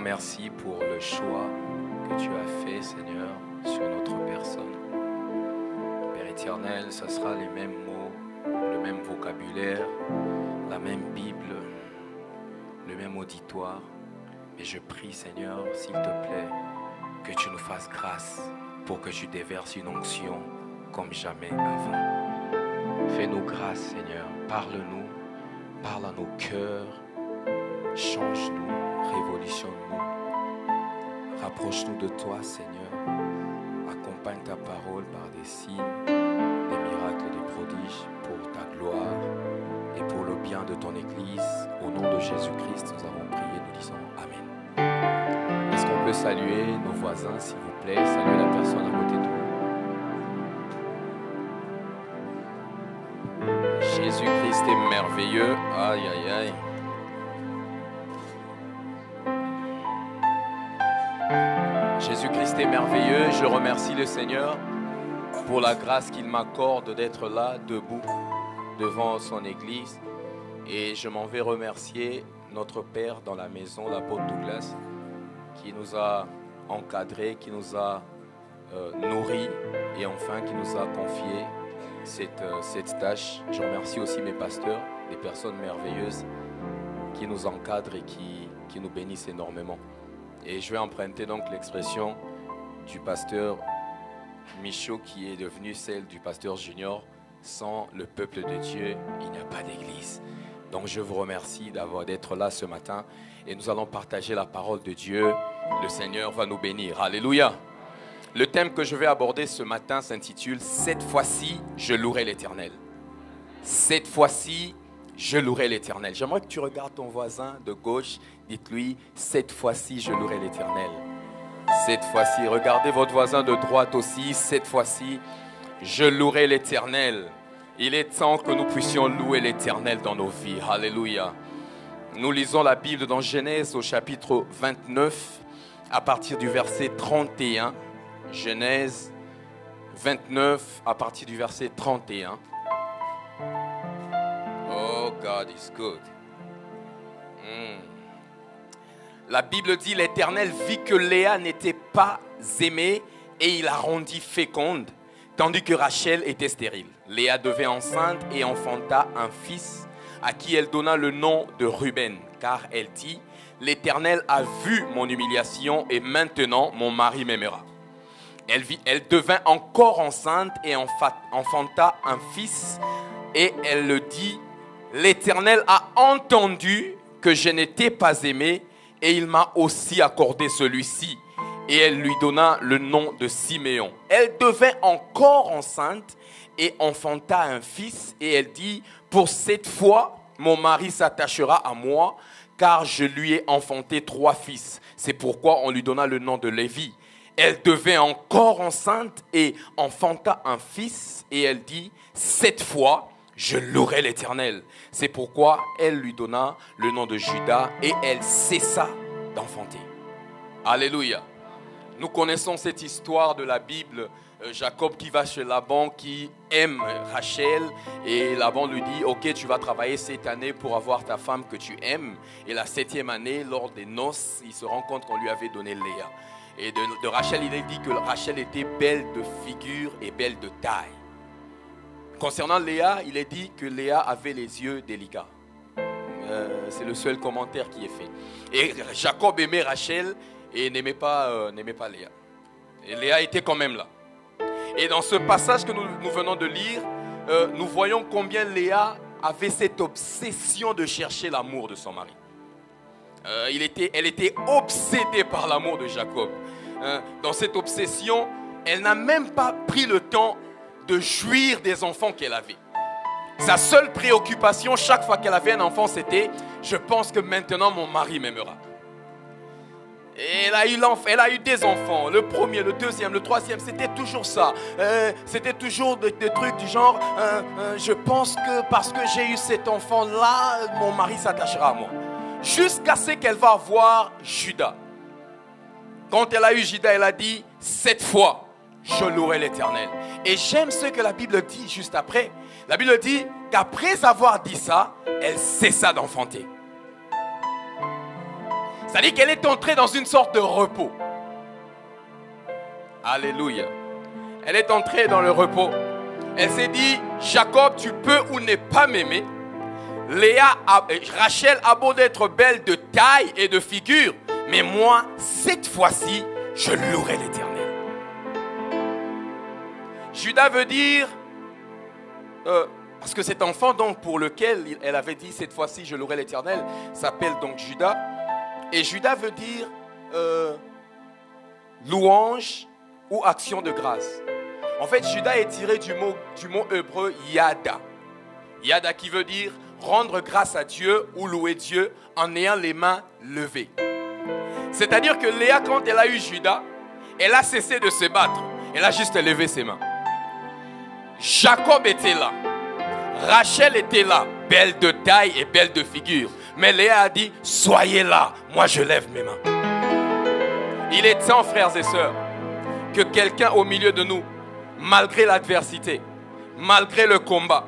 merci pour le choix que tu as fait, Seigneur, sur notre personne. Père éternel, ce sera les mêmes mots, le même vocabulaire, la même Bible, le même auditoire. Mais je prie, Seigneur, s'il te plaît, que tu nous fasses grâce pour que tu déverses une onction comme jamais avant. Fais-nous grâce, Seigneur. Parle-nous. Parle à nos cœurs. Change-nous. Révolutionne-nous. Rapproche-nous de toi, Seigneur. Accompagne ta parole par des signes, des miracles, des prodiges pour ta gloire et pour le bien de ton Église. Au nom de Jésus-Christ, nous avons prié, nous disons Amen. Est-ce qu'on peut saluer nos voisins, s'il vous plaît? Saluer la personne à côté de vous. Jésus-Christ est merveilleux. Aïe, aïe, aïe. Merveilleux. Je remercie le Seigneur pour la grâce qu'il m'accorde d'être là, debout, devant son Église. Et je m'en vais remercier notre Père dans la maison, l'apôtre Douglas, qui nous a encadrés, qui nous a euh, nourris et enfin qui nous a confié cette, euh, cette tâche. Je remercie aussi mes pasteurs, des personnes merveilleuses qui nous encadrent et qui nous bénissent énormément. Et je vais emprunter donc l'expression du pasteur Michaud qui est devenu celle du pasteur Junior. Sans le peuple de Dieu, il n'y a pas d'église. Donc je vous remercie d'avoir d'être là ce matin et nous allons partager la parole de Dieu. Le Seigneur va nous bénir. Alléluia. Le thème que je vais aborder ce matin s'intitule Cette fois-ci, je louerai l'Éternel. Cette fois-ci, je louerai l'Éternel. J'aimerais que tu regardes ton voisin de gauche. Dites-lui, cette fois-ci, je louerai l'Éternel. Cette fois-ci, regardez votre voisin de droite aussi. Cette fois-ci, je louerai l'Éternel. Il est temps que nous puissions louer l'Éternel dans nos vies. Alléluia. Nous lisons la Bible dans Genèse au chapitre 29 à partir du verset 31. Genèse 29 à partir du verset 31. Oh, God is good. Hmm. La Bible dit, l'Éternel vit que Léa n'était pas aimée et il la rendit féconde, tandis que Rachel était stérile. Léa devait enceinte et enfanta un fils à qui elle donna le nom de Ruben, car elle dit, l'Éternel a vu mon humiliation et maintenant mon mari m'aimera. Elle devint encore enceinte et enfanta un fils et elle le dit, l'Éternel a entendu que je n'étais pas aimée et il m'a aussi accordé celui-ci. Et elle lui donna le nom de Siméon. Elle devint encore enceinte et enfanta un fils et elle dit, pour cette fois, mon mari s'attachera à moi car je lui ai enfanté trois fils. C'est pourquoi on lui donna le nom de Lévi. Elle devint encore enceinte et enfanta un fils et elle dit, cette fois, je louerai l'Éternel. C'est pourquoi elle lui donna le nom de Judas et elle cessa d'enfanter. Alléluia. Nous connaissons cette histoire de la Bible. Euh, Jacob qui va chez Laban, qui aime Rachel, et Laban lui dit, ok, tu vas travailler cette année pour avoir ta femme que tu aimes. Et la septième année, lors des noces, il se rend compte qu'on lui avait donné Léa. Et de, de Rachel, il est dit que Rachel était belle de figure et belle de taille. Concernant Léa, il est dit que Léa avait les yeux délicats. Euh, c'est le seul commentaire qui est fait. Et Jacob aimait Rachel et n'aimait pas, euh, pas Léa. Et Léa était quand même là. Et dans ce passage que nous, venons de lire, euh, nous voyons combien Léa avait cette obsession de chercher l'amour de son mari. Elle était obsédée par l'amour de Jacob. Dans cette obsession, elle n'a même pas pris le temps de jouir des enfants qu'elle avait. Sa seule préoccupation chaque fois qu'elle avait un enfant, c'était je pense que maintenant mon mari m'aimera. Elle a, eu elle a eu des enfants, le premier, le deuxième, le troisième, c'était toujours ça. Euh, c'était toujours des, trucs du genre, euh, euh, je pense que parce que j'ai eu cet enfant-là, mon mari s'attachera à moi. Jusqu'à ce qu'elle va avoir Judas. Quand elle a eu Judas, elle a dit, cette fois, je louerai l'Éternel. Et j'aime ce que la Bible dit juste après. La Bible dit qu'après avoir dit ça, elle cessa d'enfanter. C'est-à-dire qu'elle est entrée dans une sorte de repos. Alléluia. Elle est entrée dans le repos. Elle s'est dit, Jacob, tu peux ou ne pas m'aimer? Léa, Rachel a beau d'être belle de taille et de figure, mais moi, cette fois-ci, je louerai l'Éternel. Judas veut dire, euh, parce que cet enfant donc pour lequel elle avait dit cette fois-ci je louerai l'Éternel s'appelle donc Judas. Et Judas veut dire euh, louange ou action de grâce. En fait, Judas est tiré du mot, du mot hébreu yada. Yada qui veut dire rendre grâce à Dieu ou louer Dieu en ayant les mains levées. C'est-à-dire que Léa, quand elle a eu Judas, elle a cessé de se battre. Elle a juste levé ses mains. Jacob était là. Rachel était là, belle de taille et belle de figure. Mais Léa a dit, soyez là, moi je lève mes mains. Il est temps, frères et sœurs, que quelqu'un au milieu de nous, malgré l'adversité, malgré le combat,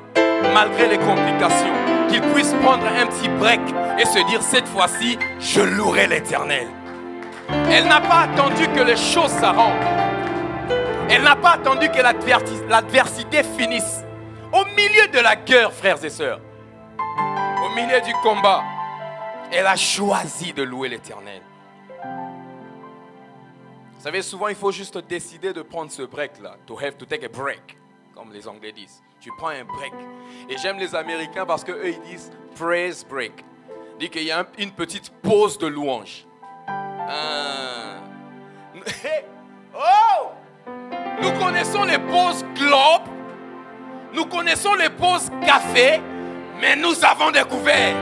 malgré les complications, qu'il puisse prendre un petit break et se dire, cette fois-ci, je louerai l'Éternel. Elle n'a pas attendu que les choses s'arrangent. Elle n'a pas attendu que l'adversité finisse. Au milieu de la guerre, frères et sœurs, au milieu du combat, elle a choisi de louer l'Éternel. Vous savez, souvent, il faut juste décider de prendre ce break-là. To have to take a break, comme les Anglais disent. Tu prends un break. Et j'aime les Américains parce qu'eux, ils disent praise break. Dit qu'il y a une petite pause de louange. Ah. Oh! Nous connaissons les pauses club, nous connaissons les pauses café, mais nous avons découvert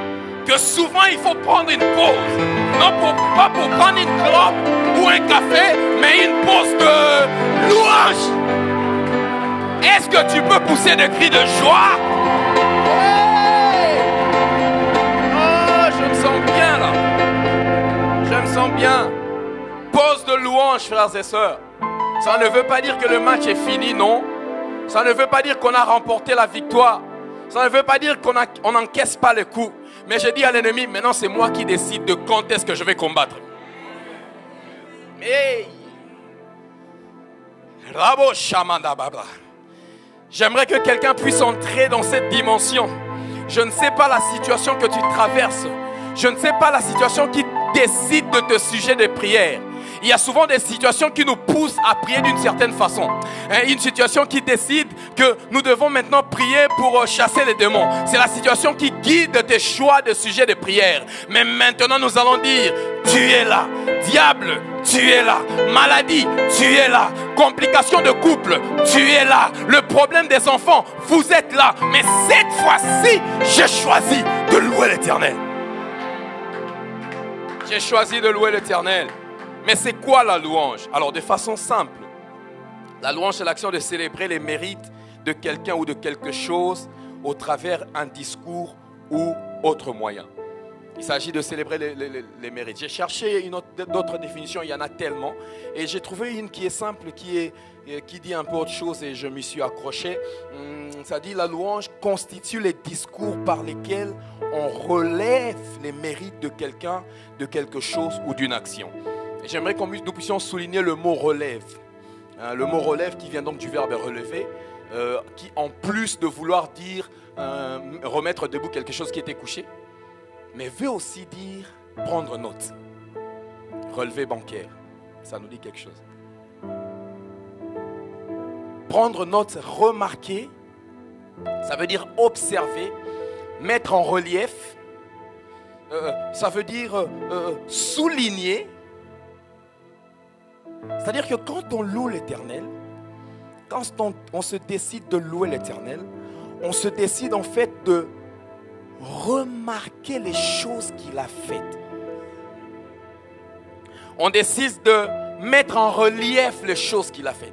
que souvent il faut prendre une pause. Non pas pour prendre une clope ou un café, mais une pause de louange. Est-ce que tu peux pousser des cris de joie? Oh, je me sens bien là. Je me sens bien. Pause de louange, frères et sœurs. Ça ne veut pas dire que le match est fini, non. Ça ne veut pas dire qu'on a remporté la victoire. Ça ne veut pas dire qu'on n'encaisse pas le coup. Mais je dis à l'ennemi, maintenant c'est moi qui décide de quand est-ce que je vais combattre. Hey. J'aimerais que quelqu'un puisse entrer dans cette dimension. Je ne sais pas la situation que tu traverses. Je ne sais pas la situation qui décide de te sujet de prière il y a souvent des situations qui nous poussent à prier d'une certaine façon. Hein, une situation qui décide que nous devons maintenant prier pour euh, chasser les démons. C'est la situation qui guide tes choix de sujet de prière. Mais maintenant, nous allons dire, tu es là. Diable, tu es là. Maladie, tu es là. Complications de couple, tu es là. Le problème des enfants, vous êtes là. Mais cette fois-ci, j'ai choisi de louer l'éternel. J'ai choisi de louer l'éternel. Mais c'est quoi la louange? Alors de façon simple, la louange c'est l'action de célébrer les mérites de quelqu'un ou de quelque chose au travers un discours ou autre moyen. Il s'agit de célébrer les, mérites. J'ai cherché d'autres définitions, il y en a tellement. Et j'ai trouvé une qui est simple, qui, est, qui dit un peu autre chose et je m'y suis accroché. Hum, ça dit la louange constitue les discours par lesquels on relève les mérites de quelqu'un, de quelque chose ou d'une action. J'aimerais qu'on nous puissions souligner le mot relève. Hein, le mot relève qui vient donc du verbe relever, euh, qui en plus de vouloir dire euh, remettre debout quelque chose qui était couché, mais veut aussi dire prendre note. Relevé bancaire, ça nous dit quelque chose. Prendre note, remarquer, ça veut dire observer, mettre en relief, euh, ça veut dire souligner, c'est-à-dire que quand on loue l'Éternel, quand on, se décide de louer l'Éternel, on se décide en fait de remarquer les choses qu'il a faites. On décide de mettre en relief les choses qu'il a faites.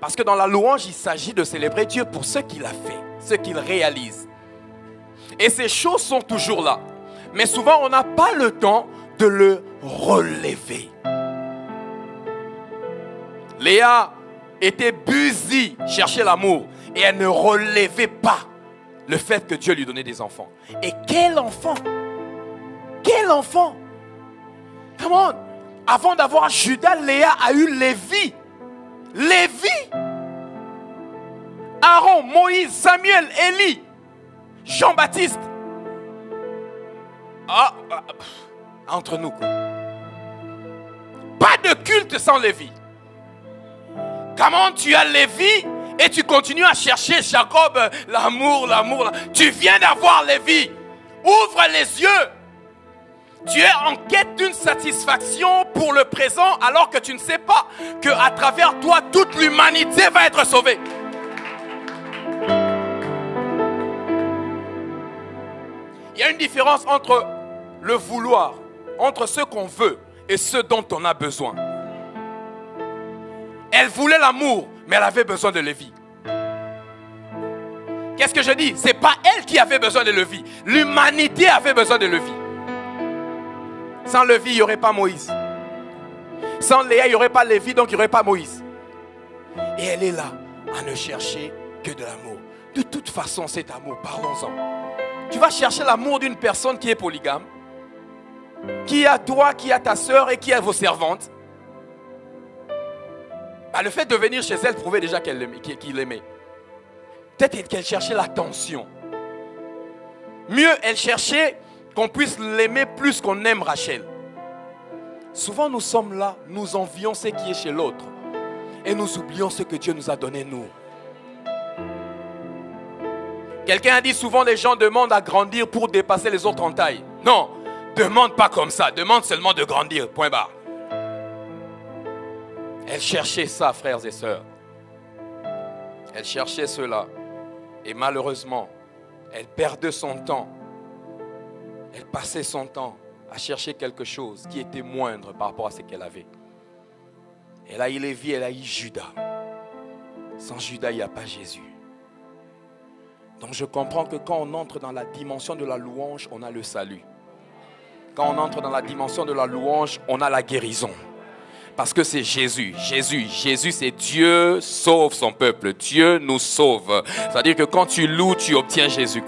Parce que dans la louange, il s'agit de célébrer Dieu pour ce qu'il a fait, ce qu'il réalise. Et ces choses sont toujours là. Mais souvent, on n'a pas le temps de le relever. Léa était busy, chercher l'amour, et elle ne relevait pas le fait que Dieu lui donnait des enfants. Et quel enfant? Quel enfant? Avant d'avoir Judas, Léa a eu Lévi. Lévi Aaron, Moïse, Samuel, Élie, Jean-Baptiste. Ah, ah entre nous. Pas de culte sans Lévi. Comment tu as Lévi et tu continues à chercher Jacob, l'amour, l'amour. Tu viens d'avoir Lévi. Ouvre les yeux. Tu es en quête d'une satisfaction pour le présent alors que tu ne sais pas que à travers toi toute l'humanité va être sauvée. Il y a une différence entre le vouloir, entre ce qu'on veut et ce dont on a besoin. Elle voulait l'amour, mais elle avait besoin de Lévi. Qu'est-ce que je dis? C'est pas elle qui avait besoin de Lévi. L'humanité avait besoin de Lévi. Sans Lévi, il n'y aurait pas Moïse. Sans Léa, il n'y aurait pas Lévi, donc il n'y aurait pas Moïse. Et elle est là à ne chercher que de l'amour. De toute façon, cet amour, parlons-en. Tu vas chercher l'amour d'une personne qui est polygame, qui a toi, qui a ta soeur et qui a vos servantes. Bah, le fait de venir chez elle prouvait déjà qu'il l'aimait. Peut-être qu'elle cherchait l'attention. Mieux, elle cherchait qu'on puisse l'aimer plus qu'on aime Rachel. Souvent, nous sommes là, nous envions ce qui est chez l'autre. Et nous oublions ce que Dieu nous a donné, nous. Quelqu'un a dit souvent les gens demandent à grandir pour dépasser les autres en taille. Non, demande pas comme ça, demande seulement de grandir, point barre. Elle cherchait ça, frères et sœurs. Elle cherchait cela. Et malheureusement, elle perdait son temps. Elle passait son temps à chercher quelque chose qui était moindre par rapport à ce qu'elle avait. Elle a eu Lévi, elle a eu Judas. Sans Judas, il n'y a pas Jésus. Donc je comprends que quand on entre dans la dimension de la louange, on a le salut. Quand on entre dans la dimension de la louange, on a la guérison. Parce que c'est Jésus. Jésus, Jésus, c'est Dieu sauve son peuple. Dieu nous sauve. C'est-à-dire que quand tu loues, tu obtiens Jésus.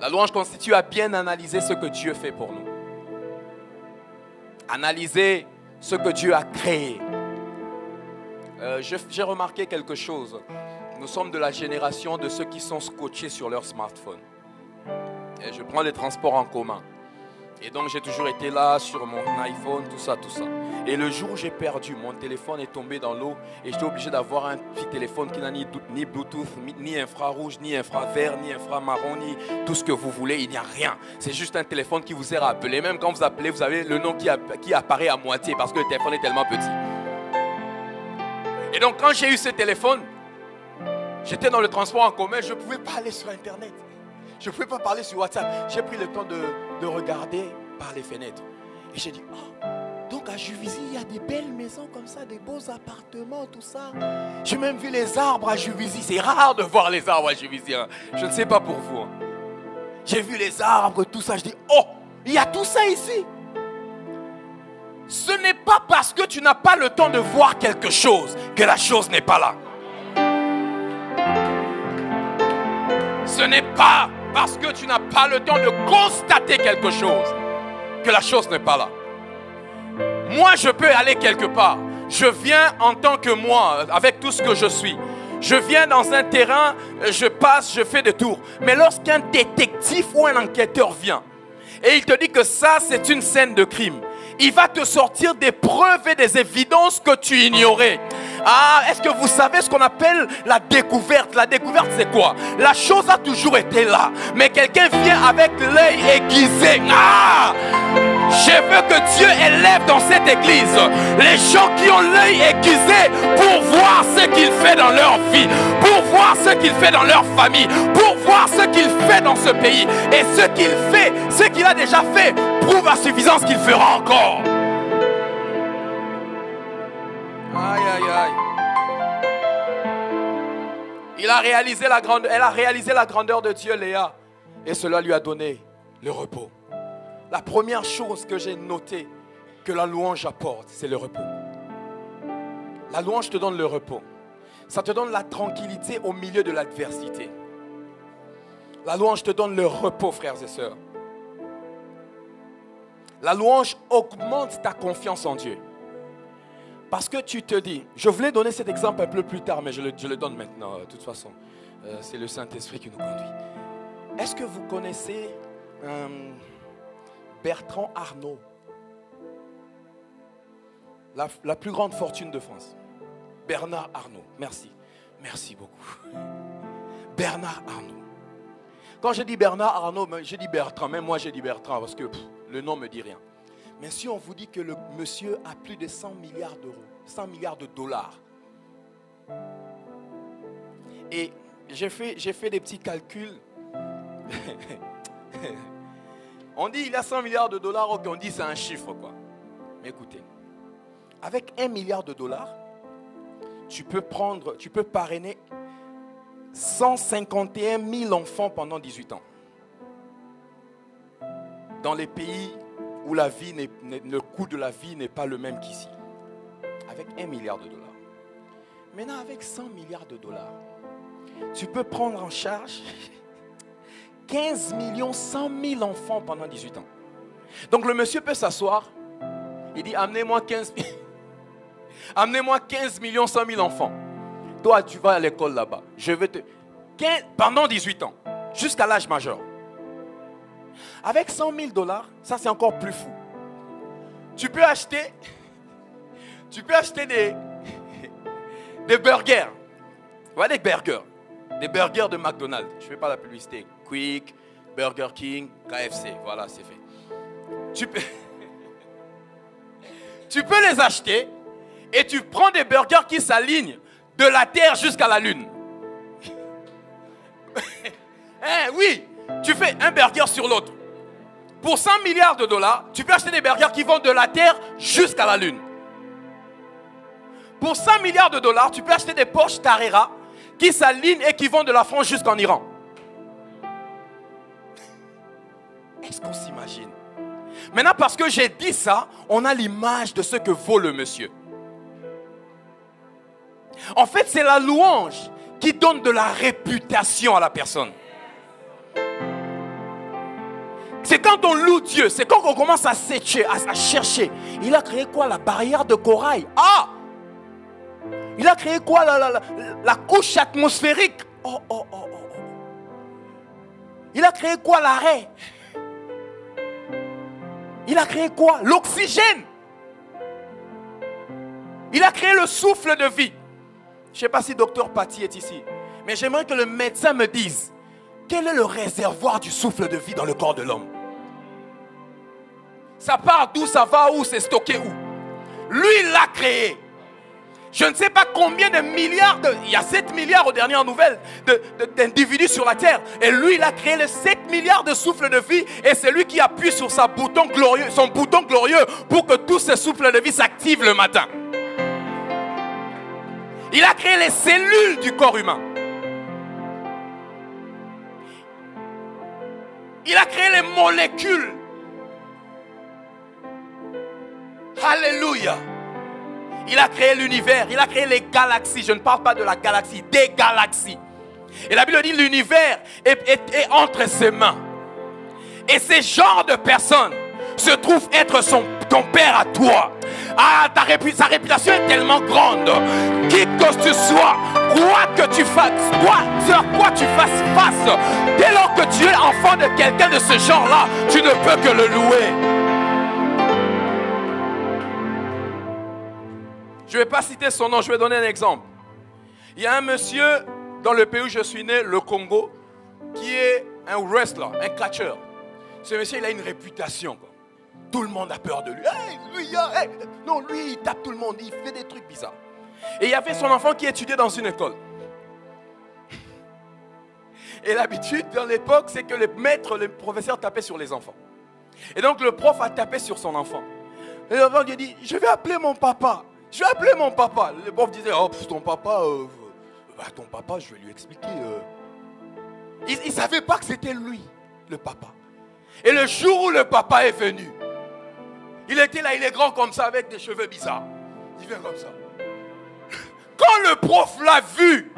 La louange constitue à bien analyser ce que Dieu fait pour nous. Analyser ce que Dieu a créé. Euh, j'ai remarqué quelque chose. Nous sommes de la génération de ceux qui sont scotchés sur leur smartphone. Je prends les transports en commun. Et donc j'ai toujours été là sur mon iPhone, tout ça, tout ça. Et le jour où j'ai perdu, mon téléphone est tombé dans l'eau et j'étais obligé d'avoir un petit téléphone qui n'a ni, ni, Bluetooth, ni infrarouge, ni infravert, ni inframarron, ni tout ce que vous voulez. Il n'y a rien. C'est juste un téléphone qui vous est rappelé. Même quand vous appelez, vous avez le nom qui apparaît à moitié parce que le téléphone est tellement petit. Et donc quand j'ai eu ce téléphone, j'étais dans le transport en commun, je ne pouvais pas aller sur Internet. Je ne pouvais pas parler sur WhatsApp. J'ai pris le temps de, regarder par les fenêtres. Et j'ai dit, oh, donc à Juvisy, il y a des belles maisons comme ça, des beaux appartements, tout ça. J'ai même vu les arbres à Juvisy. C'est rare de voir les arbres à Juvisy. Hein. Je ne sais pas pour vous. Hein. J'ai vu les arbres, tout ça. Je dis, oh, il y a tout ça ici. Ce n'est pas parce que tu n'as pas le temps de voir quelque chose que la chose n'est pas là. Ce n'est pas parce que tu n'as pas le temps de constater quelque chose que la chose n'est pas là. Moi, je peux aller quelque part. Je viens en tant que moi, avec tout ce que je suis. Je viens dans un terrain, je passe, je fais des tours. Mais lorsqu'un détective ou un enquêteur vient et il te dit que ça, c'est une scène de crime, il va te sortir des preuves et des évidences que tu ignorais. Ah, est-ce que vous savez ce qu'on appelle la découverte? La découverte, c'est quoi? La chose a toujours été là. Mais quelqu'un vient avec l'œil aiguisé. Ah Je veux que Dieu élève dans cette église les gens qui ont l'œil aiguisé pour voir ce qu'il fait dans leur vie, pour voir ce qu'il fait dans leur famille, pour voir ce qu'il fait dans ce pays. Et ce qu'il fait, ce qu'il a déjà fait, prouve à suffisance qu'il fera encore. Aïe, aïe, aïe. Il a réalisé la elle a réalisé la grandeur de Dieu, Léa. Et cela lui a donné le repos. La première chose que j'ai notée que la louange apporte, c'est le repos. La louange te donne le repos. Ça te donne la tranquillité au milieu de l'adversité. La louange te donne le repos, frères et sœurs. La louange augmente ta confiance en Dieu. Parce que tu te dis, je voulais donner cet exemple un peu plus tard, mais je le, donne maintenant, de toute façon. Euh, c'est le Saint-Esprit qui nous conduit. Est-ce que vous connaissez euh, Bertrand Arnault la, la plus grande fortune de France. Bernard Arnault. Merci. Merci beaucoup. Bernard Arnault. Quand je dis Bernard Arnault, ben, je dis Bertrand. Même moi, je dis Bertrand parce que le nom ne me dit rien. Mais si on vous dit que le monsieur a plus de 100 milliards d'euros, 100 milliards de dollars, et j'ai fait, j'ai fait des petits calculs. on dit il a 100 milliards de dollars, ok, on dit c'est un chiffre quoi. Mais écoutez, avec un milliard de dollars, tu peux prendre, tu peux parrainer 151 000 enfants pendant 18 ans. Dans les pays où la vie le coût de la vie n'est pas le même qu'ici. Avec un milliard de dollars. Maintenant, avec 100 milliards de dollars, tu peux prendre en charge 15 millions 100 000 enfants pendant 18 ans. Donc le monsieur peut s'asseoir. Il dit, amenez-moi 15 Amenez-moi 15 millions 100 000 enfants. Toi, tu vas à l'école là-bas. Je vais te... pendant 18 ans, jusqu'à l'âge majeur. Avec 100 000 dollars, ça c'est encore plus fou. Tu peux acheter, tu peux acheter des, des burgers. Voilà des burgers. Des burgers de McDonald's. Je ne fais pas la publicité. Quick, Burger King, KFC. Voilà, c'est fait. Tu peux, tu peux les acheter et tu prends des burgers qui s'alignent de la terre jusqu'à la lune. eh oui, tu fais un burger sur l'autre. Pour 100 milliards de dollars, tu peux acheter des burgers qui vont de la terre jusqu'à la lune. Pour 100 milliards de dollars, tu peux acheter des Porsche Tarera qui s'alignent et qui vont de la France jusqu'en Iran. Est-ce qu'on s'imagine? Maintenant, parce que j'ai dit ça, on a l'image de ce que vaut le monsieur. En fait, c'est la louange qui donne de la réputation à la personne. C'est quand on loue Dieu, c'est quand on commence à sécher, à, chercher. Il a créé quoi La barrière de corail? Ah Il a créé quoi la, couche atmosphérique? Oh, oh, oh, oh, oh. Il a créé quoi L'arrêt? Il a créé quoi L'oxygène? Il a créé le souffle de vie. Je ne sais pas si docteur Paty est ici, mais j'aimerais que le médecin me dise quel est le réservoir du souffle de vie dans le corps de l'homme? Ça part d'où, ça va où, c'est stocké où? Lui, l'a créé. Je ne sais pas combien de milliards, de, il y a 7 milliards aux dernières nouvelles d'individus sur la terre. Et lui, il a créé les 7 milliards de souffles de vie. Et c'est lui qui appuie sur sa son bouton glorieux pour que tous ces souffles de vie s'activent le matin. Il a créé les cellules du corps humain. Il a créé les molécules. Alléluia. Il a créé l'univers. Il a créé les galaxies. Je ne parle pas de la galaxie, des galaxies. Et la Bible dit l'univers est, entre ses mains. Et ces genres de personnes se trouvent être son, ton père à toi. Ah, ta sa réputation est tellement grande. Qui que tu sois, quoi que tu fasses, quoi, sur quoi tu fasses face, dès lors que tu es enfant de quelqu'un de ce genre-là, tu ne peux que le louer. Je ne vais pas citer son nom, je vais donner un exemple. Il y a un monsieur dans le pays où je suis né, le Congo, qui est un wrestler, un catcheur. Ce monsieur, il a une réputation. Tout le monde a peur de lui. non, lui, il tape tout le monde, il fait des trucs bizarres. Et il y avait son enfant qui étudiait dans une école. Et l'habitude dans l'époque, c'est que les maîtres, les professeurs tapaient sur les enfants. Et donc le prof a tapé sur son enfant. Et l'enfant lui a dit, je vais appeler mon papa. Je vais appeler mon papa. Le prof disait, oh, ton papa, euh, bah, ton papa, je vais lui expliquer. Euh. Il ne savait pas que c'était lui, le papa. Et le jour où le papa est venu, Il était là, il est grand comme ça, avec des cheveux bizarres. Il vient comme ça. Quand le prof l'a vu,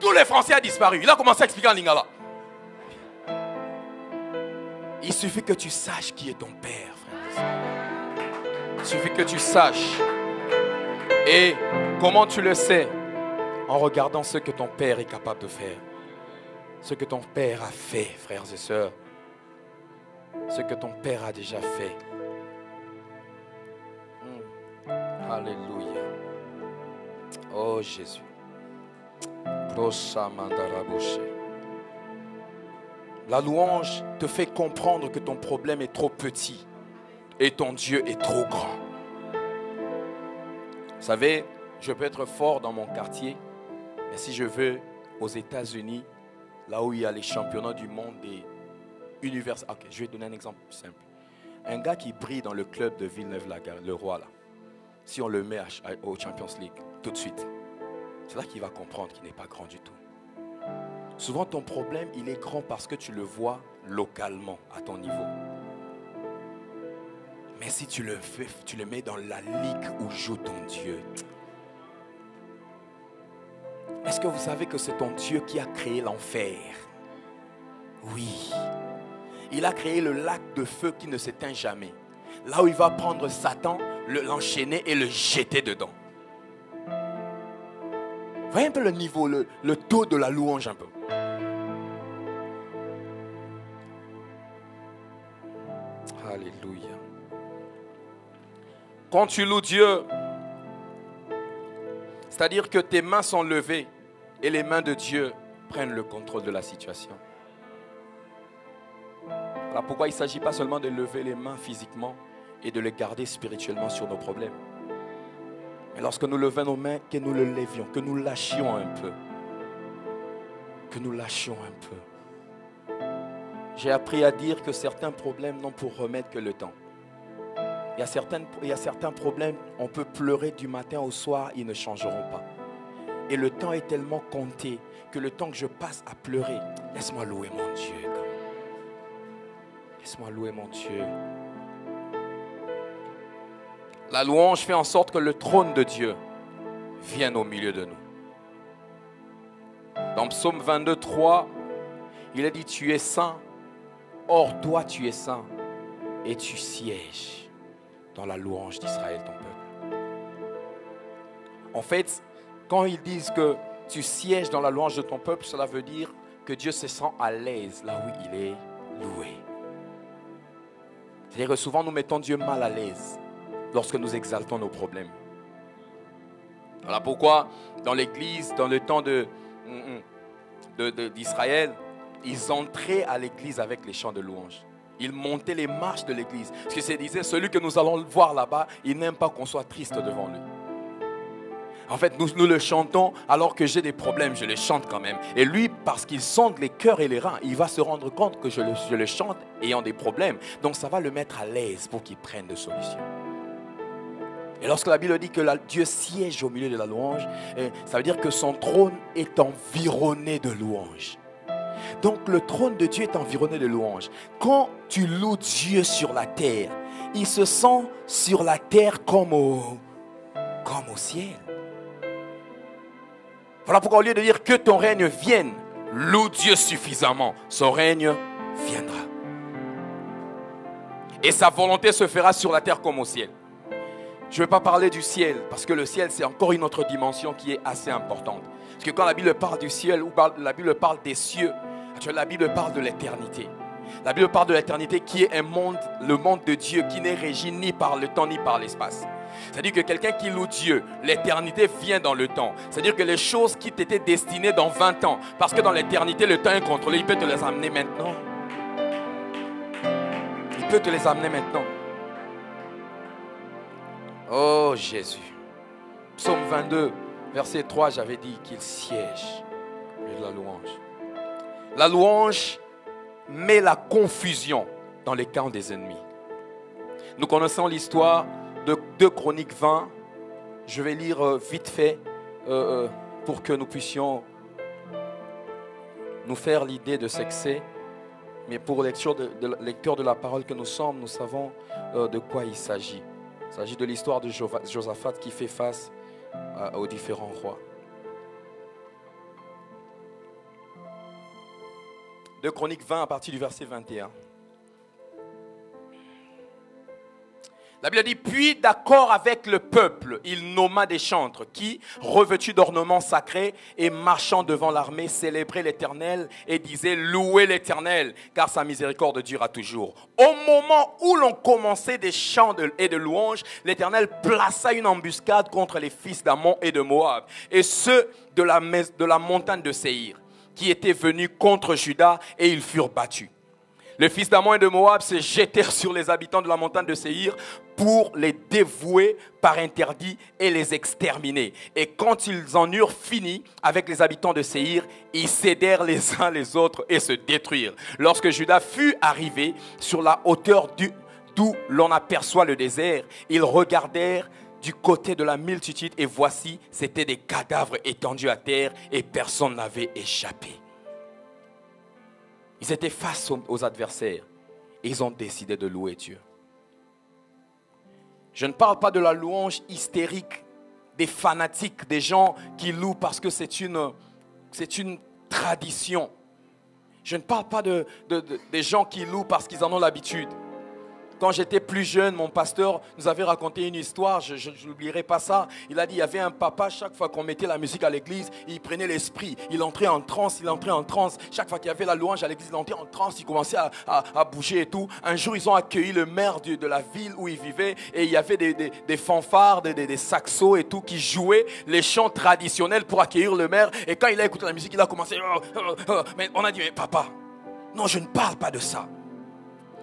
tous les Français ont disparu. Il a commencé à expliquer en lingala. Il suffit que tu saches qui est ton père, frère. Il suffit que tu saches. Et comment tu le sais? En regardant ce que ton père est capable de faire. Ce que ton père a fait, frères et sœurs. Ce que ton père a déjà fait. Alléluia. Oh Jésus. La louange te fait comprendre que ton problème est trop petit et ton Dieu est trop grand. Vous savez, je peux être fort dans mon quartier, mais si je veux aux États-Unis, là où il y a les championnats du monde des univers. Ok, je vais donner un exemple simple. Un gars qui brille dans le club de Villeneuve-la-Garenne, le roi là, si on le met au Champions League tout de suite, c'est là qu'il va comprendre qu'il n'est pas grand du tout. Souvent ton problème, il est grand parce que tu le vois localement à ton niveau. Mais si tu le tu le mets dans la ligue où joue ton Dieu. Est-ce que vous savez que c'est ton Dieu qui a créé l'enfer? Oui. Il a créé le lac de feu qui ne s'éteint jamais. Là où il va prendre Satan, l'enchaîner et le jeter dedans. Voyez un peu le niveau, le, le taux de la louange un peu. Alléluia. Quand tu loues Dieu, c'est-à-dire que tes mains sont levées et les mains de Dieu prennent le contrôle de la situation. Voilà pourquoi il ne s'agit pas seulement de lever les mains physiquement et de les garder spirituellement sur nos problèmes. Mais lorsque nous levons nos mains, que nous le levions, que nous lâchions un peu. Que nous lâchions un peu. J'ai appris à dire que certains problèmes n'ont pour remettre que le temps. Il y, a il y a certains problèmes, on peut pleurer du matin au soir, ils ne changeront pas. Et le temps est tellement compté que le temps que je passe à pleurer, laisse-moi louer mon Dieu. Laisse-moi louer mon Dieu. La louange fait en sorte que le trône de Dieu vienne au milieu de nous. Dans Psaume 22, 3, il a dit, tu es saint, or toi tu es saint, et tu sièges dans la louange d'Israël, ton peuple. En fait, quand ils disent que tu sièges dans la louange de ton peuple, cela veut dire que Dieu se sent à l'aise là où il est loué. C'est-à-dire que souvent nous mettons Dieu mal à l'aise lorsque nous exaltons nos problèmes. Voilà pourquoi dans l'église, dans le temps de, d'Israël, ils entraient à l'église avec les chants de louange. Ils montaient les marches de l'église. Ce que c'est disait, celui que nous allons voir là-bas, il n'aime pas qu'on soit triste devant lui. En fait, nous, nous le chantons alors que j'ai des problèmes, je le chante quand même. Et lui, parce qu'il sonde les cœurs et les reins, il va se rendre compte que je le, je le chante ayant des problèmes. Donc ça va le mettre à l'aise pour qu'il prenne des solutions. Et lorsque la Bible dit que Dieu siège au milieu de la louange, eh, ça veut dire que son trône est environné de louanges. Donc le trône de Dieu est environné de louanges. Quand tu loues Dieu sur la terre, il se sent sur la terre comme au, comme au ciel. Voilà pourquoi au lieu de dire que ton règne vienne, loue Dieu suffisamment, son règne viendra. Et sa volonté se fera sur la terre comme au ciel. Je ne vais pas parler du ciel, parce que le ciel, c'est encore une autre dimension qui est assez importante. Parce que quand la Bible parle du ciel, ou la Bible parle des cieux, la Bible parle de l'éternité. La Bible parle de l'éternité qui est un monde, le monde de Dieu, qui n'est régi ni par le temps ni par l'espace. C'est-à-dire que quelqu'un qui loue Dieu, l'éternité vient dans le temps. C'est-à-dire que les choses qui t'étaient destinées dans 20 ans, parce que dans l'éternité, le temps est contrôlé, il peut te les amener maintenant. Il peut te les amener maintenant. Oh Jésus. Psaume 22, verset 3, j'avais dit qu'il siège de la louange. La louange met la confusion dans les camps des ennemis. Nous connaissons l'histoire de 2 Chroniques 20. Je vais lire euh, vite fait euh, euh, pour que nous puissions nous faire l'idée de ce que c'est. Mais pour lecture de, lecteur de la parole que nous sommes, nous savons de quoi il s'agit. Il s'agit de l'histoire de Josaphat qui fait face aux différents rois. De Chronique 20 à partir du verset 21. La Bible dit, puis d'accord avec le peuple, il nomma des chantres qui, revêtus d'ornements sacrés et marchant devant l'armée, célébraient l'Éternel et disaient, louez l'Éternel, car sa miséricorde dura toujours. Au moment où l'on commençait des chants et de louanges, l'Éternel plaça une embuscade contre les fils d'Amon et de Moab, et ceux de la, de la montagne de Séhir, qui étaient venus contre Juda, et ils furent battus. Les fils d'Amon et de Moab se jetèrent sur les habitants de la montagne de Séhir pour les dévouer par interdit et les exterminer. Et quand ils en eurent fini avec les habitants de Séhir, ils cédèrent les uns les autres et se détruirent. Lorsque Judas fut arrivé sur la hauteur d'où l'on aperçoit le désert, ils regardèrent du côté de la multitude et voici, c'étaient des cadavres étendus à terre et personne n'avait échappé. Ils étaient face aux adversaires et ils ont décidé de louer Dieu. Je ne parle pas de la louange hystérique des fanatiques, des gens qui louent parce que c'est une, tradition. Je ne parle pas de, des gens qui louent parce qu'ils en ont l'habitude. Quand j'étais plus jeune, mon pasteur nous avait raconté une histoire, je n'oublierai pas ça. Il a dit, il y avait un papa, chaque fois qu'on mettait la musique à l'église, il prenait l'esprit, il entrait en transe, il entrait en transe. Chaque fois qu'il y avait la louange à l'église, il entrait en transe, il commençait à, bouger et tout. Un jour, ils ont accueilli le maire de, la ville où il vivait et il y avait des, fanfares, des, des, saxos et tout qui jouaient les chants traditionnels pour accueillir le maire. Et quand il a écouté la musique, il a commencé... Oh, oh, oh. Mais on a dit, mais papa, non, je ne parle pas de ça.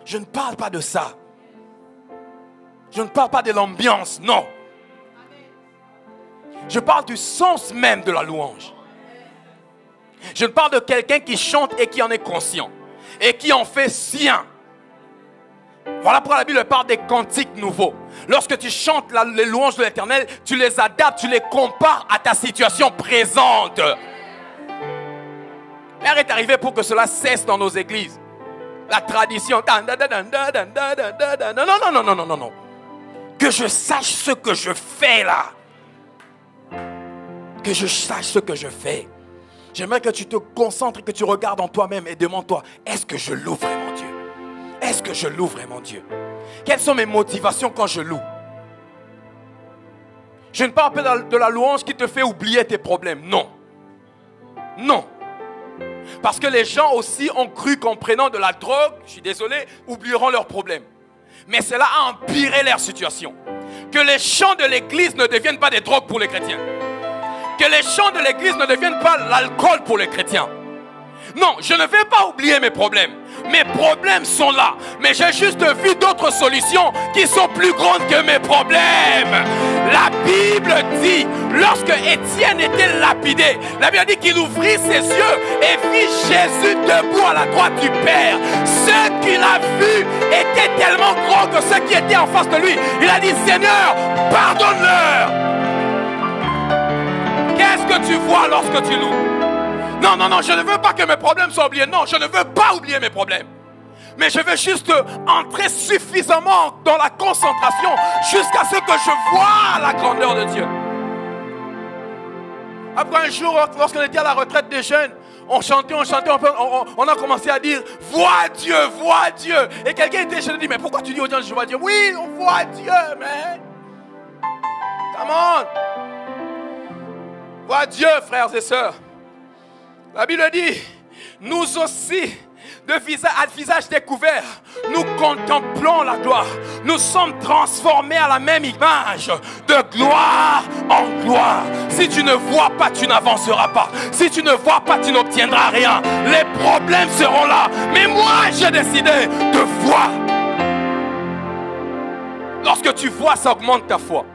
Je ne parle pas de ça. Je ne parle pas de l'ambiance, non. Je parle du sens même de la louange. Je parle de quelqu'un qui chante et qui en est conscient. Et qui en fait sien. Voilà pourquoi la Bible parle des cantiques nouveaux. Lorsque tu chantes les louanges de l'éternel, tu les adaptes, tu les compares à ta situation présente. L'heure est arrivée pour que cela cesse dans nos églises. La tradition. Non, non, non, non, non, non, non que je sache ce que je fais là. Que je sache ce que je fais. J'aimerais que tu te concentres et que tu regardes en toi-même et demande-toi, est-ce que je loue vraiment Dieu? Est-ce que je loue vraiment Dieu? Quelles sont mes motivations quand je loue? Je ne parle pas de la louange qui te fait oublier tes problèmes. Non. Non. Parce que les gens aussi ont cru qu'en prenant de la drogue, je suis désolé, oublieront leurs problèmes mais cela a empiré leur situation. Que les chants de l'église ne deviennent pas des drogues pour les chrétiens. Que les chants de l'église ne deviennent pas l'alcool pour les chrétiens. Non, je ne vais pas oublier mes problèmes. Mes problèmes sont là. Mais j'ai juste vu d'autres solutions qui sont plus grandes que mes problèmes. La Bible dit, lorsque Étienne était lapidé, la Bible dit qu'il ouvrit ses yeux et vit Jésus debout à la droite du Père. Ce qu'il a vu était tellement grand que ceux qui étaient en face de lui, il a dit, Seigneur, pardonne-leur. Qu'est-ce que tu vois lorsque tu loues? Non, non, non, je ne veux pas que mes problèmes soient oubliés. Non, je ne veux pas oublier mes problèmes. Mais je veux juste entrer suffisamment dans la concentration jusqu'à ce que je vois la grandeur de Dieu. Après un jour, lorsqu'on était à la retraite des jeunes, on chantait, on chantait, on, a commencé à dire Vois Dieu, vois Dieu. Et quelqu'un était je lui dit Mais pourquoi tu dis aux gens Je vois Dieu? Oui, on voit Dieu, mais. Come on. Vois Dieu, frères et sœurs. La Bible dit, nous aussi, de visage, à visage découvert, nous contemplons la gloire. Nous sommes transformés à la même image, de gloire en gloire. Si tu ne vois pas, tu n'avanceras pas. Si tu ne vois pas, tu n'obtiendras rien. Les problèmes seront là. Mais moi, j'ai décidé de voir. Lorsque tu vois, ça augmente ta foi.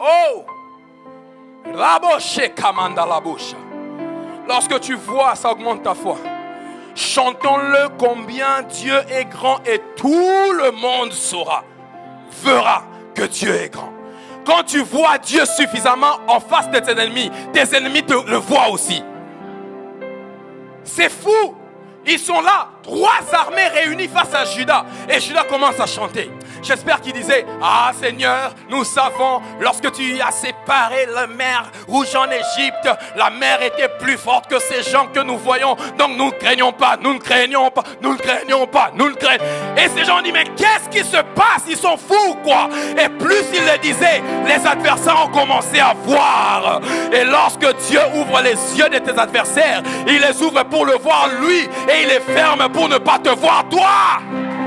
Oh! Lorsque tu vois, ça augmente ta foi. Chantons-le combien Dieu est grand et tout le monde saura, verra que Dieu est grand. Quand tu vois Dieu suffisamment en face de tes ennemis, tes ennemis te le voient aussi. C'est fou. Ils sont là, trois armées réunies face à Judas. Et Judas commence à chanter. J'espère qu'il disait, ah Seigneur, nous savons, lorsque tu as séparé la mer rouge en Égypte, la mer était plus forte que ces gens que nous voyons. Donc nous ne craignons pas, nous ne craignons pas, nous ne craignons pas, nous ne craignons. Et ces gens disent, mais qu'est-ce qui se passe? Ils sont fous quoi Et plus ils le disaient, les adversaires ont commencé à voir. Et lorsque Dieu ouvre les yeux de tes adversaires, il les ouvre pour le voir lui et il les ferme pour ne pas te voir toi.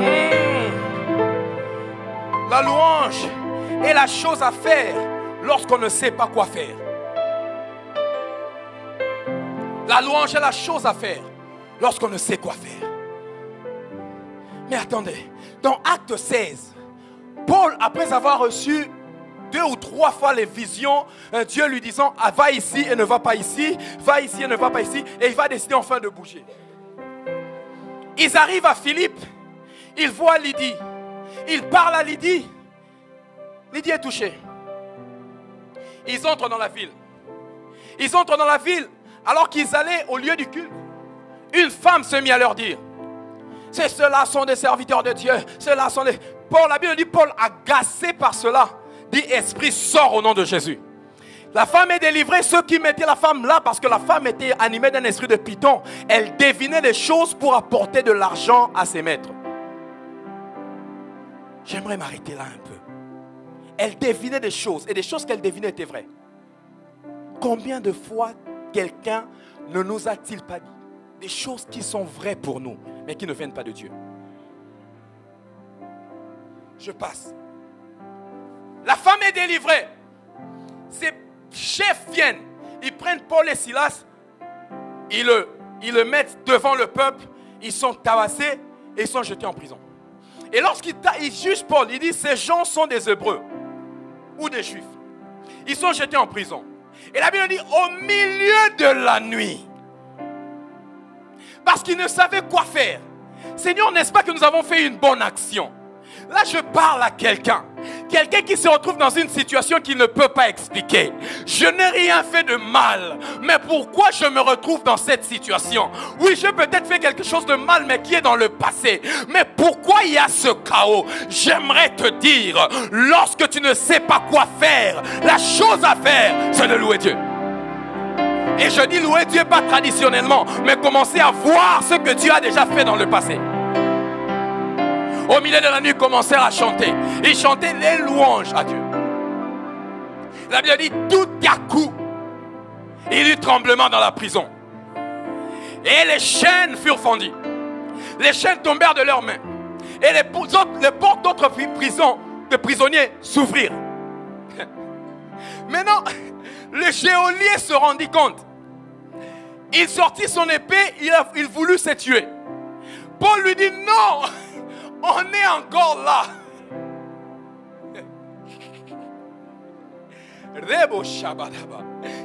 Hmm. La louange est la chose à faire lorsqu'on ne sait pas quoi faire. La louange est la chose à faire lorsqu'on ne sait quoi faire. Mais attendez, dans Acte 16, Paul, après avoir reçu deux ou trois fois les visions, Dieu lui disant, ah, va ici et ne va pas ici, va ici et ne va pas ici, et il va décider enfin de bouger. Ils arrivent à Philippe, ils voient Lydie, ils parlent à Lydie. Lydie est touchée. Ils entrent dans la ville. Ils entrent dans la ville alors qu'ils allaient au lieu du culte. Une femme se mit à leur dire, c'est ceux-là sont des serviteurs de Dieu, ceux-là sont des... Paul, la Bible dit, Paul, agacé par cela, dit, Esprit, sort au nom de Jésus. La femme est délivrée. Ceux qui mettaient la femme là, parce que la femme était animée d'un esprit de python, elle devinait les choses pour apporter de l'argent à ses maîtres. J'aimerais m'arrêter là un peu. Elle devinait des choses, et des choses qu'elle devinait étaient vraies. Combien de fois quelqu'un ne nous a-t-il pas dit des choses qui sont vraies pour nous, mais qui ne viennent pas de Dieu? Je passe. La femme est délivrée. C'est chefs viennent, ils prennent Paul et Silas, ils le, mettent devant le peuple, ils sont tabassés et ils sont jetés en prison. Et lorsqu'ils jugent Paul, il dit ces gens sont des Hébreux ou des Juifs. Ils sont jetés en prison. Et la Bible dit au milieu de la nuit. Parce qu'ils ne savaient quoi faire. Seigneur, n'est-ce pas que nous avons fait une bonne action? Là, je parle à quelqu'un. Quelqu'un qui se retrouve dans une situation qu'il ne peut pas expliquer. Je n'ai rien fait de mal. Mais pourquoi je me retrouve dans cette situation? Oui, j'ai peut-être fait quelque chose de mal, mais qui est dans le passé. Mais pourquoi il y a ce chaos? J'aimerais te dire, lorsque tu ne sais pas quoi faire, la chose à faire, c'est de louer Dieu. Et je dis louer Dieu pas traditionnellement, mais commencer à voir ce que Dieu a déjà fait dans le passé au milieu de la nuit, commencèrent à chanter. Ils chantaient les louanges à Dieu. La Bible dit tout à coup, il y eut tremblement dans la prison. Et les chaînes furent fendues. Les chaînes tombèrent de leurs mains. Et les, portes d'autres prisons, de prisonniers s'ouvrirent. Maintenant, le geôlier se rendit compte. Il sortit son épée, il, il voulut se tuer. Paul lui dit non, on est encore là.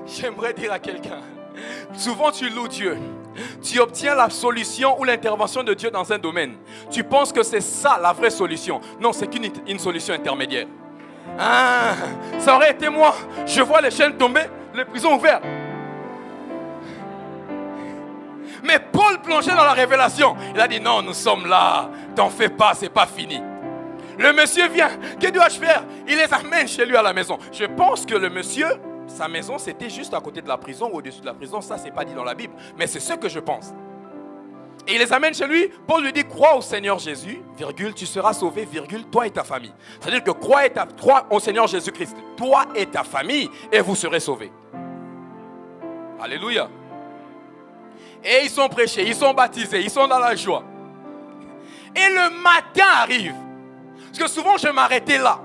J'aimerais dire à quelqu'un, souvent tu loues Dieu, tu obtiens la solution ou l'intervention de Dieu dans un domaine. Tu penses que c'est ça la vraie solution. Non, c'est qu'une une solution intermédiaire. Ah, ça aurait été moi. Je vois les chaînes tomber, les prisons ouvertes. Mais Paul plongeait dans la révélation. Il a dit non, nous sommes là. T'en fais pas, c'est pas fini. Le monsieur vient. Que dois-je faire? Il les amène chez lui à la maison. Je pense que le monsieur, sa maison, c'était juste à côté de la prison au-dessus de la prison. Ça, c'est pas dit dans la Bible. Mais c'est ce que je pense. Et il les amène chez lui. Paul lui dit Crois au Seigneur Jésus, virgule, tu seras sauvé, virgule, toi et ta famille. C'est-à-dire que crois, et ta, crois au Seigneur Jésus-Christ, toi et ta famille, et vous serez sauvés. Alléluia. Et ils sont prêchés, ils sont baptisés, ils sont dans la joie. Et le matin arrive. Parce que souvent je m'arrêtais là.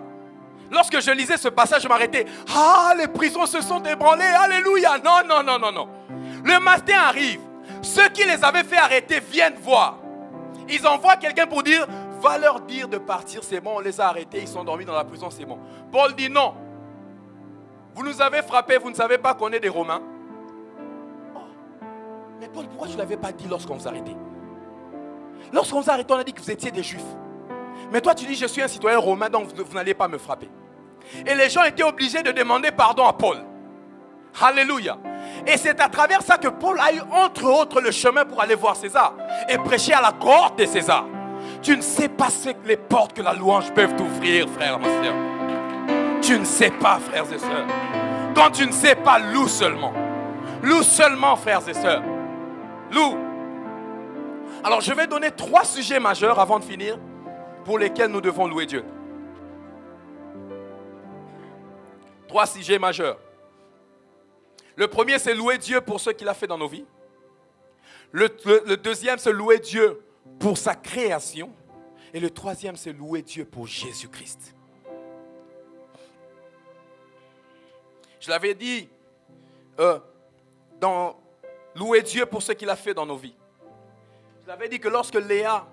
Lorsque je lisais ce passage, je m'arrêtais. Ah, les prisons se sont ébranlées. Alléluia. Non, non, non, non, non. Le matin arrive. Ceux qui les avaient fait arrêter viennent voir. Ils envoient quelqu'un pour dire, va leur dire de partir, c'est bon, on les a arrêtés, ils sont dormis dans la prison, c'est bon. Paul dit non. Vous nous avez frappés, vous ne savez pas qu'on est des Romains. Mais Paul, pourquoi tu ne l'avais pas dit lorsqu'on vous arrêtait Lorsqu'on vous arrêtait, on a dit que vous étiez des juifs. Mais toi, tu dis, je suis un citoyen romain, donc vous, n'allez pas me frapper. Et les gens étaient obligés de demander pardon à Paul. Alléluia. Et c'est à travers ça que Paul a eu entre autres le chemin pour aller voir César et prêcher à la cohorte de César. Tu ne sais pas que les portes que la louange peuvent t'ouvrir, frère, ma soeur. Tu ne sais pas, frères et sœurs. Quand tu ne sais pas, loue seulement. Loue seulement, frères et sœurs. Loue. Alors, je vais donner trois sujets majeurs avant de finir pour lesquels nous devons louer Dieu. Trois sujets majeurs. Le premier, c'est louer Dieu pour ce qu'il a fait dans nos vies. Le, deuxième, c'est louer Dieu pour sa création. Et le troisième, c'est louer Dieu pour Jésus-Christ. Je l'avais dit, euh, dans louer Dieu pour ce qu'il a fait dans nos vies. Je l'avais dit que lorsque Léa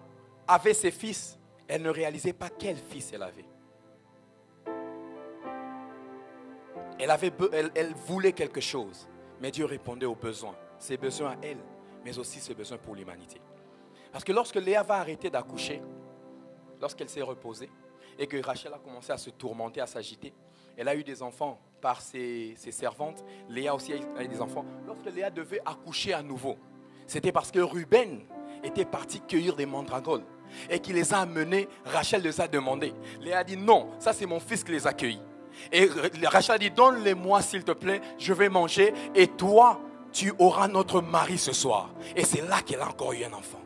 avait ses fils, elle ne réalisait pas quel fils elle avait. Elle, voulait quelque chose, mais Dieu répondait aux besoins. Ses besoins à elle, mais aussi ses besoins pour l'humanité. Parce que lorsque Léa va arrêter d'accoucher, lorsqu'elle s'est reposée, et que Rachel a commencé à se tourmenter, à s'agiter, elle a eu des enfants par ses, servantes. Léa aussi a eu des enfants. Lorsque Léa devait accoucher à nouveau, c'était parce que Ruben était parti cueillir des mandragoles et qu'il les a amenés. Rachel les a demandés. Léa a dit non, ça c'est mon fils qui les a cueillis. Et Rachel dit, donne-les-moi s'il te plaît, je vais manger et toi, tu auras notre mari ce soir. Et c'est là qu'elle a encore eu un enfant.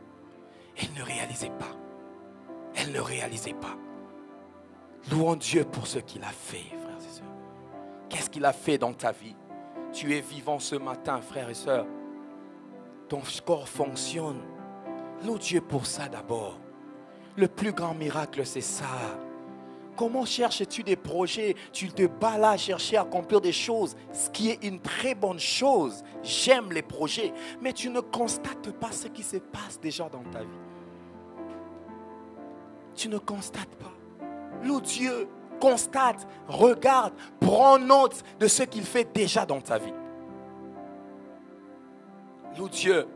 Elle ne réalisait pas. Elle ne réalisait pas. Louons Dieu pour ce qu'il a fait, frères et sœurs. Qu'est-ce qu'il a fait dans ta vie? Tu es vivant ce matin, frères et sœurs. Ton corps fonctionne. Loue Dieu pour ça d'abord. Le plus grand miracle, c'est ça. Comment cherches-tu des projets? Tu te bats là chercher à accomplir des choses, ce qui est une très bonne chose. J'aime les projets, mais tu ne constates pas ce qui se passe déjà dans ta vie. Tu ne constates pas. Loue Dieu, constate, regarde, prends note de ce qu'il fait déjà dans ta vie. Loue Dieu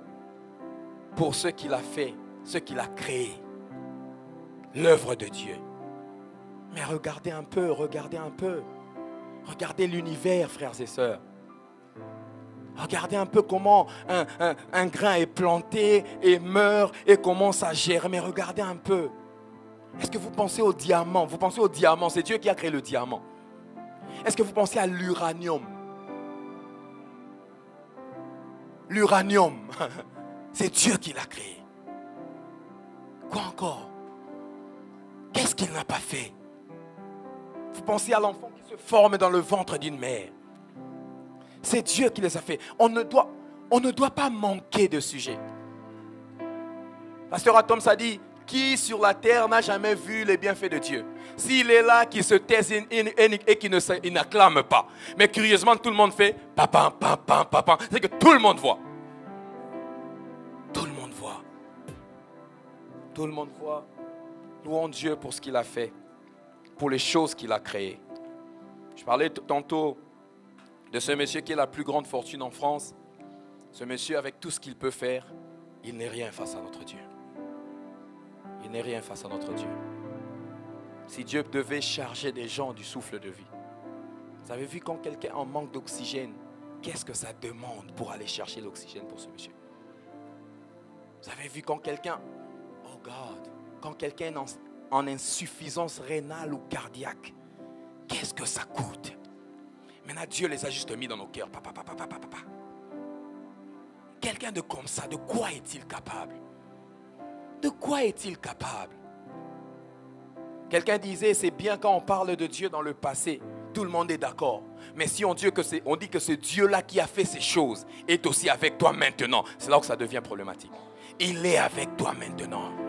pour ce qu'il a fait, ce qu'il a créé, l'œuvre de Dieu. Mais regardez un peu, regardez un peu. Regardez l'univers, frères et sœurs. Regardez un peu comment un, grain est planté et meurt et commence à germer. Regardez un peu. Est-ce que vous pensez au diamant? Vous pensez au diamant, c'est Dieu qui a créé le diamant. Est-ce que vous pensez à l'uranium? L'uranium, c'est Dieu qui l'a créé. Quoi encore? Qu'est-ce qu'il n'a pas fait? Vous pensez à l'enfant qui se forme dans le ventre d'une mère. C'est Dieu qui les a fait. On ne doit, pas manquer de sujet. Pasteur Atom a dit, qui sur la terre n'a jamais vu les bienfaits de Dieu? S'il est là, qui se taise et qui n'acclame pas. Mais curieusement, tout le monde fait papa, papa, papa. C'est que tout le monde voit. Tout le monde voit. Louons Dieu pour ce qu'il a fait pour les choses qu'il a créées. Je parlais tantôt de ce monsieur qui est la plus grande fortune en France. Ce monsieur, avec tout ce qu'il peut faire, il n'est rien face à notre Dieu. Il n'est rien face à notre Dieu. Si Dieu devait charger des gens du souffle de vie, vous avez vu quand quelqu'un en manque d'oxygène, qu'est-ce que ça demande pour aller chercher l'oxygène pour ce monsieur? Vous avez vu quand quelqu'un, God, quand quelqu'un en insuffisance rénale ou cardiaque. Qu'est-ce que ça coûte? Maintenant, Dieu les a juste mis dans nos cœurs. Papa, papa, papa, papa. Quelqu'un de comme ça, de quoi est-il capable? De quoi est-il capable? Quelqu'un disait, c'est bien quand on parle de Dieu dans le passé, tout le monde est d'accord. Mais si on dit que c'est, on dit que ce Dieu-là qui a fait ces choses est aussi avec toi maintenant, c'est là que ça devient problématique. Il est avec toi maintenant.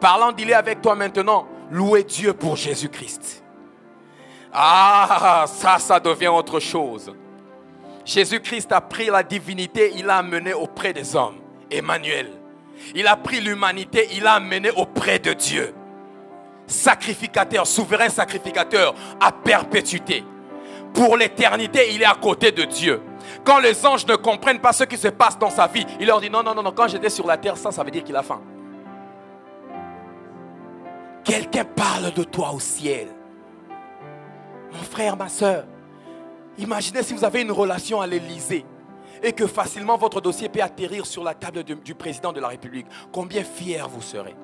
Parlant d'il est avec toi maintenant, louez Dieu pour Jésus-Christ. Ah, ça, ça devient autre chose. Jésus-Christ a pris la divinité, il l'a amené auprès des hommes. Emmanuel. Il a pris l'humanité, il l'a amené auprès de Dieu. Sacrificateur, souverain sacrificateur à perpétuité. Pour l'éternité, il est à côté de Dieu. Quand les anges ne comprennent pas ce qui se passe dans sa vie, il leur dit non, non, non, non, quand j'étais sur la terre, ça, ça veut dire qu'il a faim. Quelqu'un parle de toi au ciel. Mon frère, ma soeur, imaginez si vous avez une relation à l'Élysée et que facilement votre dossier peut atterrir sur la table du, du président de la République. Combien fier vous serez.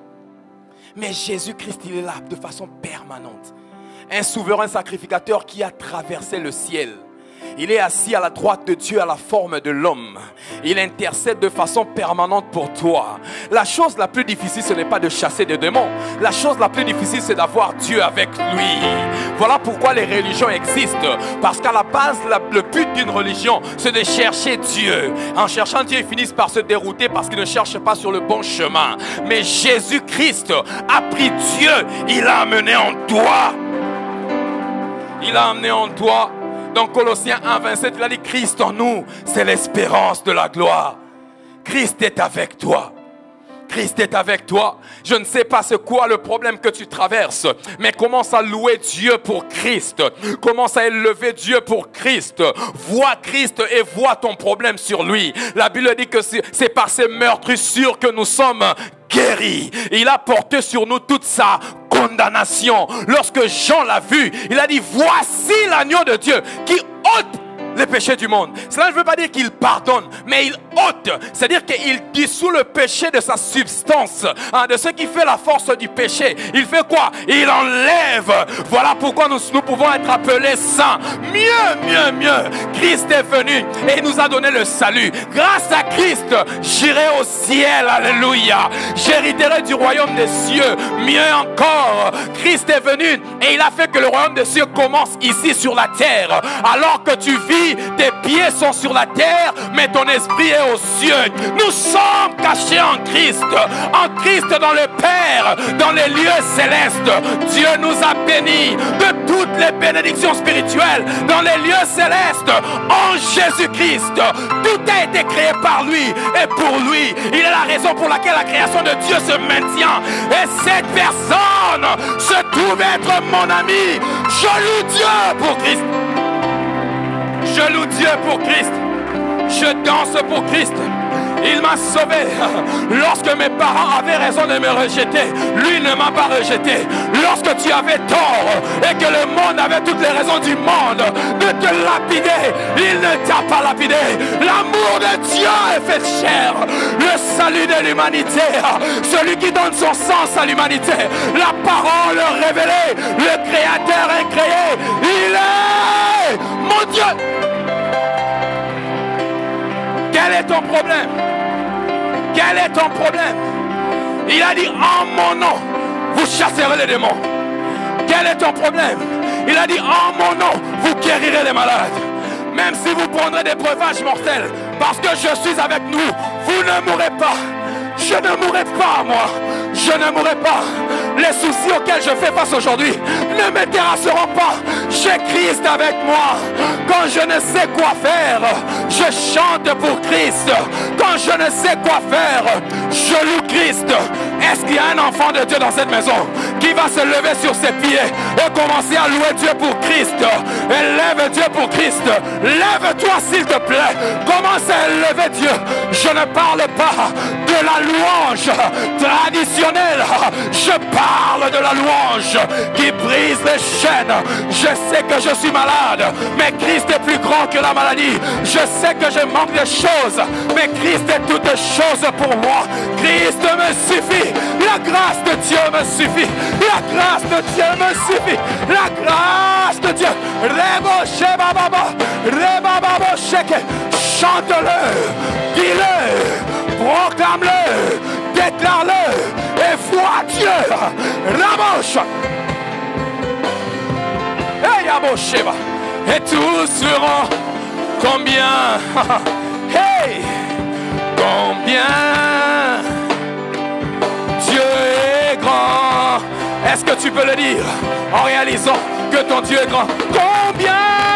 Mais Jésus-Christ, il est là de façon permanente. Un souverain sacrificateur qui a traversé le ciel. Il est assis à la droite de Dieu à la forme de l'homme. Il intercède de façon permanente pour toi. La chose la plus difficile, ce n'est pas de chasser des démons. La chose la plus difficile, c'est d'avoir Dieu avec lui. Voilà pourquoi les religions existent. Parce qu'à la base, le but d'une religion, c'est de chercher Dieu. En cherchant Dieu, ils finissent par se dérouter parce qu'ils ne cherchent pas sur le bon chemin. Mais Jésus-Christ a pris Dieu, il l'a amené en toi. Il l'a amené en toi. Dans Colossiens 1, 27, il a dit Christ en nous, c'est l'espérance de la gloire. Christ est avec toi. Christ est avec toi. Je ne sais pas c'est quoi le problème que tu traverses, mais commence à louer Dieu pour Christ. Commence à élever Dieu pour Christ. Vois Christ et vois ton problème sur lui. La Bible dit que c'est par ses meurtrissures que nous sommes guéris. Il a porté sur nous toute sa condamnation. Lorsque Jean l'a vu, il a dit, voici l'agneau de Dieu qui ôte les péchés du monde. Cela ne veut pas dire qu'il pardonne, mais il ôte. C'est-à-dire qu'il dissout le péché de sa substance, hein, de ce qui fait la force du péché. Il fait quoi? Il enlève. Voilà pourquoi nous, nous pouvons être appelés saints. Mieux, mieux, mieux. Christ est venu et nous a donné le salut. Grâce à Christ, j'irai au ciel. Alléluia. J'hériterai du royaume des cieux. Mieux encore, Christ est venu et il a fait que le royaume des cieux commence ici sur la terre. Alors que tu vis, tes pieds sont sur la terre, mais ton esprit est aux cieux. Nous sommes cachés en Christ, en Christ dans le Père, dans les lieux célestes. Dieu nous a bénis de toutes les bénédictions spirituelles dans les lieux célestes en Jésus-Christ. Tout a été créé par lui et pour lui. Il est la raison pour laquelle la création de Dieu se maintient. Et cette personne se trouve être mon ami. Je loue Dieu pour Christ. Je loue Dieu pour Christ. Je danse pour Christ. Il m'a sauvé. Lorsque mes parents avaient raison de me rejeter, lui ne m'a pas rejeté. Lorsque tu avais tort et que le monde avait toutes les raisons du monde de te lapider, il ne t'a pas lapidé. L'amour de Dieu est fait chair. Le salut de l'humanité, celui qui donne son sens à l'humanité, la parole révélée, le créateur incréé, il est mon Dieu. Quel est ton problème? Quel est ton problème? Il a dit en mon nom, vous chasserez les démons. Quel est ton problème? Il a dit en mon nom, vous guérirez les malades. Même si vous prendrez des breuvages mortels, parce que je suis avec nous, vous ne mourrez pas. Je ne mourrai pas, moi. Je ne mourrai pas. Les soucis auxquels je fais face aujourd'hui ne me terrasseront pas. J'ai Christ avec moi. Quand je ne sais quoi faire, je chante pour Christ. Quand je ne sais quoi faire, je loue Christ. Est-ce qu'il y a un enfant de Dieu dans cette maison qui va se lever sur ses pieds et commencer à louer Dieu pour Christ Élève Dieu pour Christ. Lève-toi s'il te plaît. Commence à élever Dieu. Je ne parle pas de la louange traditionnelle. Je parle de la louange qui brise les chaînes. Je sais que je suis malade, mais Christ est plus grand que la maladie. Je sais que je manque de choses, mais Christ est toutes choses pour moi. Christ me suffit. La grâce de Dieu me suffit. La grâce de Dieu me suffit. La grâce de Dieu. Rebo sheba baba. Reba baba sheke. Chante-le. Dis-le. Proclame-le. Déclare-le. Et vois Dieu. Sheba. Et tous verront combien? Hey, combien? Dieu est grand. Est-ce que tu peux le dire en réalisant que ton Dieu est grand? Combien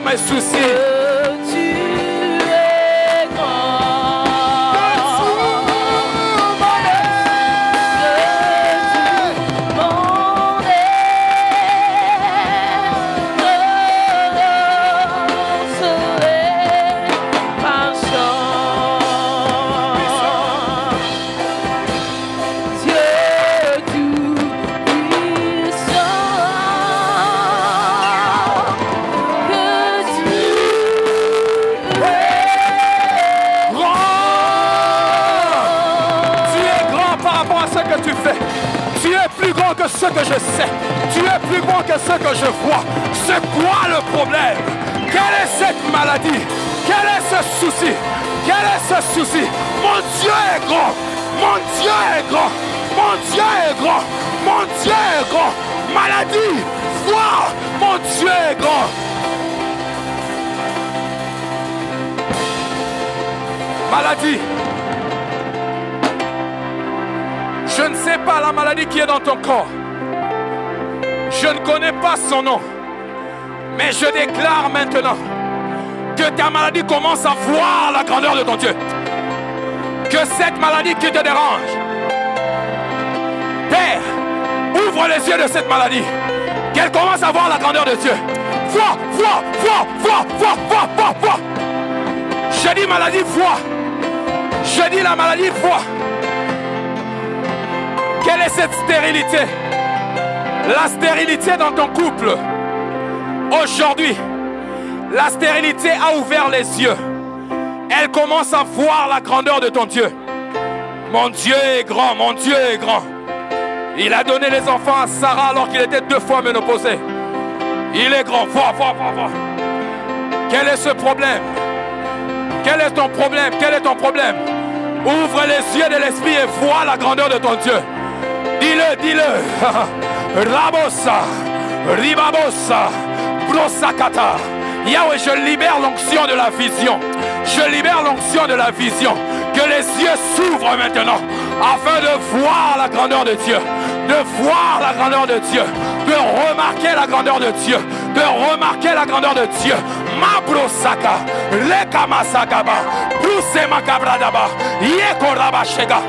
grand que ce que je vois. C'est quoi le problème? Quelle est cette maladie? Quel est ce souci? Quel est ce souci? Mon Dieu est grand! Mon Dieu est grand! Mon Dieu est grand! Mon Dieu est grand! Maladie! Foi! Mon Dieu est grand! Maladie! Je ne sais pas la maladie qui est dans ton corps. Je ne connais pas son nom. Mais je déclare maintenant que ta maladie commence à voir la grandeur de ton Dieu. Que cette maladie qui te dérange, Père, ouvre les yeux de cette maladie. Qu'elle commence à voir la grandeur de Dieu. Vois, vois, vois, vois, vois, vois, vois, vois. Je dis maladie, vois. Je dis la maladie, vois. Quelle est cette stérilité? La stérilité dans ton couple. Aujourd'hui, la stérilité a ouvert les yeux. Elle commence à voir la grandeur de ton Dieu. Mon Dieu est grand, mon Dieu est grand. Il a donné les enfants à Sarah alors qu'il était deux fois ménopausé. Il est grand. Vois, vois, vois, vois. Quel est ce problème? Quel est ton problème? Quel est ton problème? Ouvre les yeux de l'esprit et vois la grandeur de ton Dieu. Dis-le, dis-le. Rabosa, Ribabosa, Brosakata. Yahweh, je libère l'onction de la vision. Je libère l'onction de la vision. Que les yeux s'ouvrent maintenant afin de voir la grandeur de Dieu. De voir la grandeur de Dieu. De remarquer la grandeur de Dieu. De remarquer la grandeur de Dieu. Mabrosaka, Lekamasakaba, Brusemakabradaba, Yekorabashega.